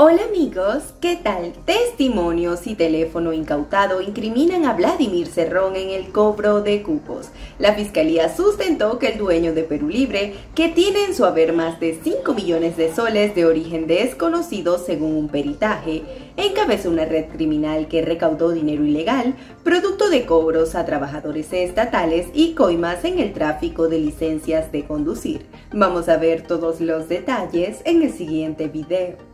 Hola amigos, ¿qué tal? Testimonios y teléfono incautado incriminan a Vladimir Cerrón en el cobro de cupos. La fiscalía sustentó que el dueño de Perú Libre, que tiene en su haber más de 5 millones de soles de origen desconocido según un peritaje, encabezó una red criminal que recaudó dinero ilegal, producto de cobros a trabajadores estatales y coimas en el tráfico de licencias de conducir. Vamos a ver todos los detalles en el siguiente video.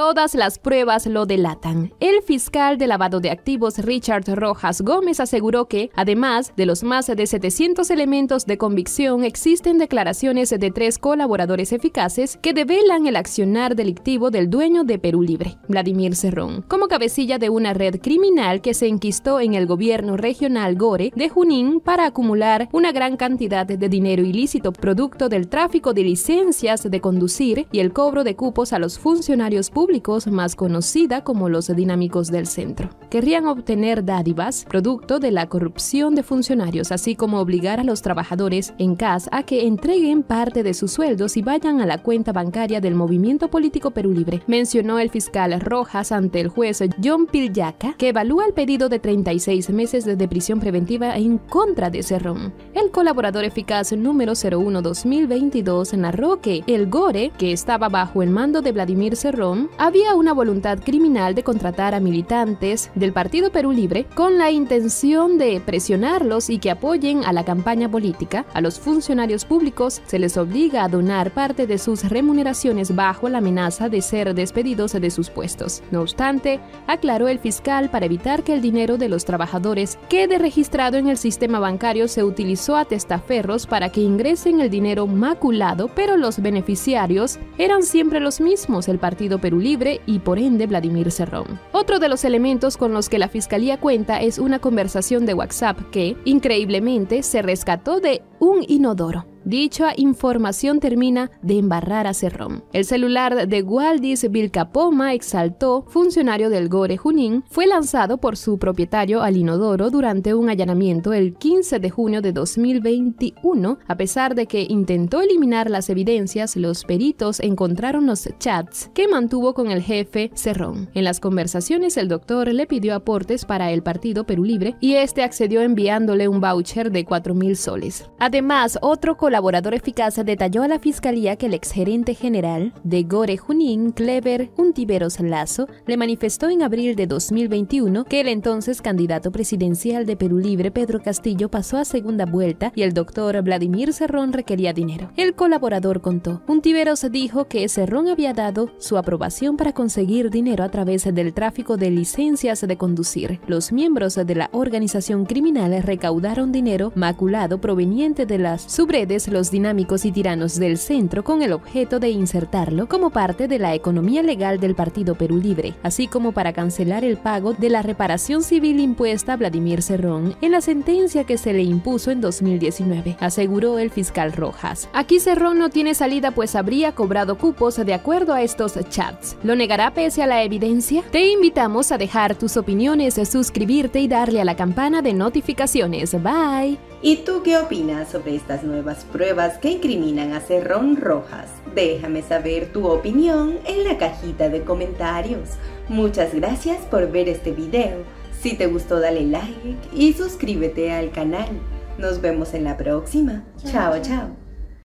Todas las pruebas lo delatan. El fiscal de lavado de activos Richard Rojas Gómez aseguró que, además de los más de 700 elementos de convicción, existen declaraciones de tres colaboradores eficaces que develan el accionar delictivo del dueño de Perú Libre, Vladimir Cerrón, como cabecilla de una red criminal que se enquistó en el gobierno regional Gore de Junín para acumular una gran cantidad de dinero ilícito producto del tráfico de licencias de conducir y el cobro de cupos a los funcionarios públicos más conocida como los dinámicos del centro. Querrían obtener dádivas, producto de la corrupción de funcionarios, así como obligar a los trabajadores en CAS a que entreguen parte de sus sueldos y vayan a la cuenta bancaria del movimiento político Perú Libre, mencionó el fiscal Rojas ante el juez John Pilyaca, que evalúa el pedido de 36 meses de prisión preventiva en contra de Cerrón. El colaborador eficaz número 01-2022 narró que el Gore, que estaba bajo el mando de Vladimir Cerrón, había una voluntad criminal de contratar a militantes del Partido Perú Libre con la intención de presionarlos y que apoyen a la campaña política. A los funcionarios públicos se les obliga a donar parte de sus remuneraciones bajo la amenaza de ser despedidos de sus puestos. No obstante, aclaró el fiscal para evitar que el dinero de los trabajadores quede registrado en el sistema bancario se utilizó a testaferros para que ingresen el dinero maculado, pero los beneficiarios eran siempre los mismos, el Partido Perú Libre y por ende Vladimir Cerrón. Otro de los elementos con los que la fiscalía cuenta es una conversación de WhatsApp que, increíblemente, se rescató de un inodoro. Dicha información termina de embarrar a Cerrón. El celular de Waldis Vilcapoma, exaltó, funcionario del Gore Junín, fue lanzado por su propietario al inodoro durante un allanamiento el 15 de junio de 2021. A pesar de que intentó eliminar las evidencias, los peritos encontraron los chats que mantuvo con el jefe Cerrón. En las conversaciones, el doctor le pidió aportes para el partido Perú Libre y este accedió enviándole un voucher de 4 mil soles. Además, otro colaborador eficaz detalló a la fiscalía que el exgerente general de Gore Junín, Clever Untiveros Lazo, le manifestó en abril de 2021 que el entonces candidato presidencial de Perú Libre, Pedro Castillo, pasó a segunda vuelta y el doctor Vladimir Cerrón requería dinero. El colaborador contó. Untiveros dijo que Cerrón había dado su aprobación para conseguir dinero a través del tráfico de licencias de conducir. Los miembros de la organización criminal recaudaron dinero maculado proveniente de las subredes los dinámicos y tiranos del centro con el objeto de insertarlo como parte de la economía legal del Partido Perú Libre, así como para cancelar el pago de la reparación civil impuesta a Vladimir Cerrón en la sentencia que se le impuso en 2019, aseguró el fiscal Rojas. Aquí Cerrón no tiene salida pues habría cobrado cupos de acuerdo a estos chats. ¿Lo negará pese a la evidencia? Te invitamos a dejar tus opiniones, suscribirte y darle a la campana de notificaciones. Bye. ¿Y tú qué opinas sobre estas nuevas pruebas que incriminan a Cerrón Rojas? Déjame saber tu opinión en la cajita de comentarios. Muchas gracias por ver este video. Si te gustó dale like y suscríbete al canal. Nos vemos en la próxima. chao. chao.